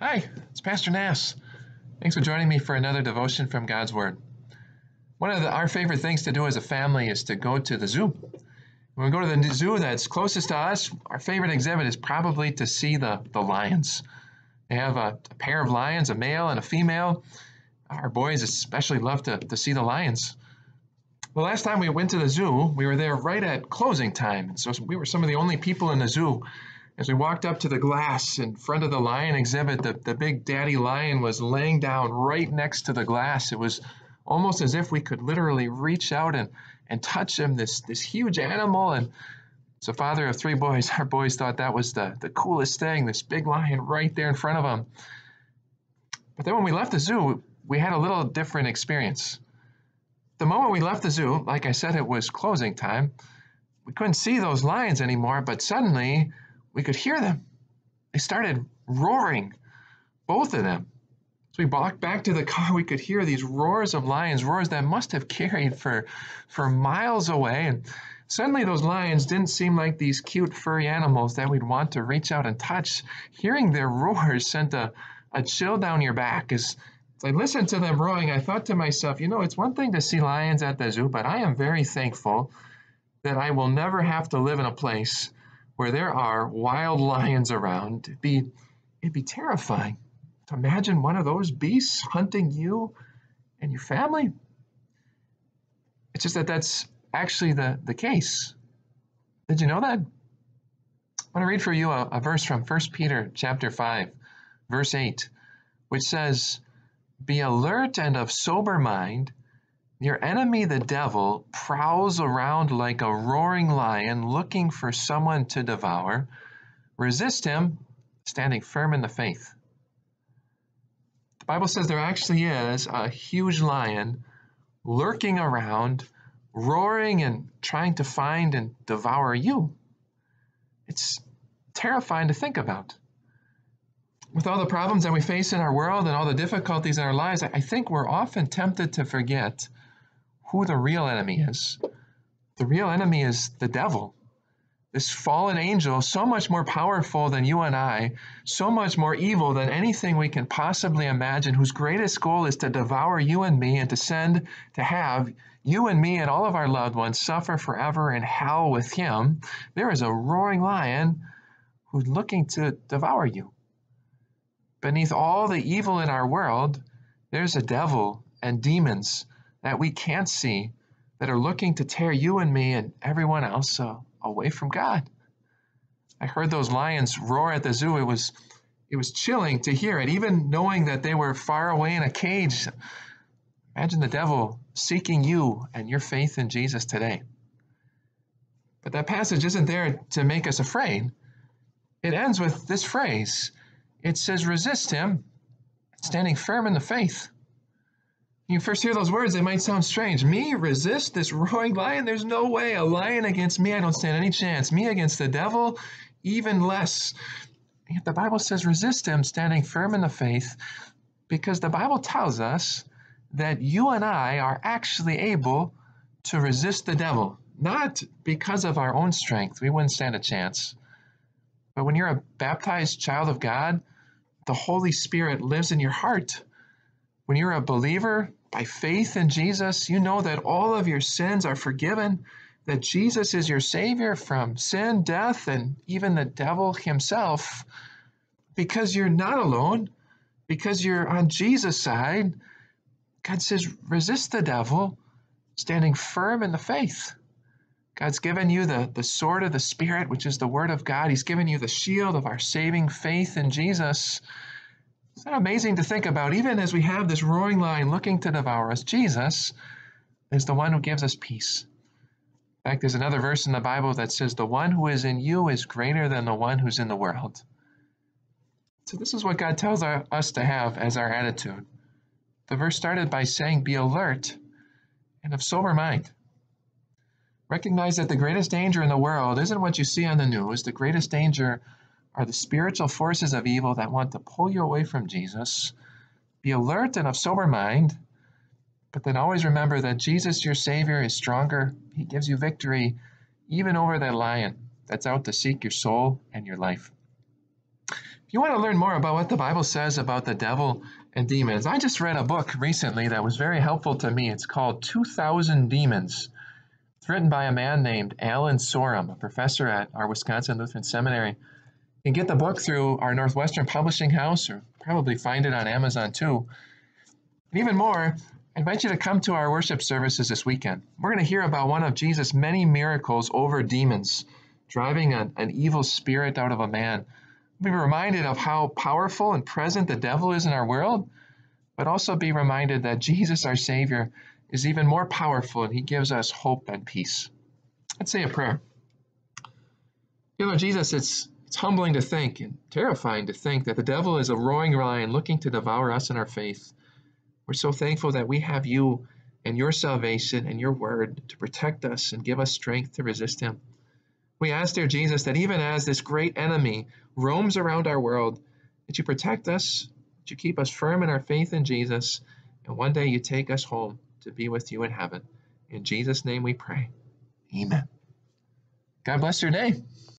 Hi, it's Pastor Nass. Thanks for joining me for another devotion from God's Word. One of the, our favorite things to do as a family is to go to the zoo. When we go to the zoo that's closest to us, our favorite exhibit is probably to see the, the lions. They have a, a pair of lions, a male and a female. Our boys especially love to, to see the lions. The last time we went to the zoo, we were there right at closing time. So we were some of the only people in the zoo as we walked up to the glass in front of the lion exhibit, the, the big daddy lion was laying down right next to the glass. It was almost as if we could literally reach out and, and touch him, this, this huge animal. And so, father of three boys, our boys thought that was the, the coolest thing, this big lion right there in front of them. But then when we left the zoo, we had a little different experience. The moment we left the zoo, like I said, it was closing time. We couldn't see those lions anymore, but suddenly we could hear them. They started roaring, both of them. As we walked back to the car, we could hear these roars of lions, roars that must have carried for, for miles away. And suddenly, those lions didn't seem like these cute, furry animals that we'd want to reach out and touch. Hearing their roars sent a, a chill down your back. As, as I listened to them roaring, I thought to myself, you know, it's one thing to see lions at the zoo, but I am very thankful that I will never have to live in a place where there are wild lions around, it'd be, it'd be terrifying to imagine one of those beasts hunting you and your family. It's just that that's actually the, the case. Did you know that? I want to read for you a, a verse from 1 Peter chapter 5, verse 8, which says, Be alert and of sober mind your enemy, the devil, prowls around like a roaring lion looking for someone to devour. Resist him, standing firm in the faith. The Bible says there actually is a huge lion lurking around, roaring and trying to find and devour you. It's terrifying to think about. With all the problems that we face in our world and all the difficulties in our lives, I think we're often tempted to forget who the real enemy is. The real enemy is the devil. This fallen angel, so much more powerful than you and I, so much more evil than anything we can possibly imagine, whose greatest goal is to devour you and me and to send, to have you and me and all of our loved ones suffer forever in hell with him. There is a roaring lion who's looking to devour you. Beneath all the evil in our world, there's a devil and demons that we can't see that are looking to tear you and me and everyone else uh, away from God. I heard those lions roar at the zoo. It was it was chilling to hear it, even knowing that they were far away in a cage. Imagine the devil seeking you and your faith in Jesus today. But that passage isn't there to make us afraid. It ends with this phrase. It says, resist him, standing firm in the faith you first hear those words, they might sound strange. Me resist this roaring lion? There's no way. A lion against me, I don't stand any chance. Me against the devil, even less. Yet the Bible says resist him, standing firm in the faith, because the Bible tells us that you and I are actually able to resist the devil, not because of our own strength. We wouldn't stand a chance. But when you're a baptized child of God, the Holy Spirit lives in your heart. When you're a believer, by faith in Jesus, you know that all of your sins are forgiven, that Jesus is your Savior from sin, death, and even the devil himself. Because you're not alone, because you're on Jesus' side, God says, resist the devil, standing firm in the faith. God's given you the, the sword of the Spirit, which is the Word of God. He's given you the shield of our saving faith in Jesus. Is that amazing to think about? Even as we have this roaring lion looking to devour us, Jesus is the one who gives us peace. In fact, there's another verse in the Bible that says, The one who is in you is greater than the one who's in the world. So, this is what God tells our, us to have as our attitude. The verse started by saying, Be alert and of sober mind. Recognize that the greatest danger in the world isn't what you see on the news. The greatest danger are the spiritual forces of evil that want to pull you away from Jesus. Be alert and of sober mind, but then always remember that Jesus, your Savior, is stronger. He gives you victory even over that lion that's out to seek your soul and your life. If you want to learn more about what the Bible says about the devil and demons, I just read a book recently that was very helpful to me. It's called 2000 Demons. It's written by a man named Allen Sorum, a professor at our Wisconsin Lutheran Seminary. Can get the book through our Northwestern Publishing House or probably find it on Amazon too. And even more, I invite you to come to our worship services this weekend. We're going to hear about one of Jesus' many miracles over demons, driving an, an evil spirit out of a man. We'll be reminded of how powerful and present the devil is in our world, but also be reminded that Jesus, our Savior, is even more powerful and he gives us hope and peace. Let's say a prayer. You know, Jesus, it's it's humbling to think and terrifying to think that the devil is a roaring lion looking to devour us in our faith. We're so thankful that we have you and your salvation and your word to protect us and give us strength to resist him. We ask, dear Jesus, that even as this great enemy roams around our world, that you protect us, that you keep us firm in our faith in Jesus, and one day you take us home to be with you in heaven. In Jesus' name we pray. Amen. God bless your day.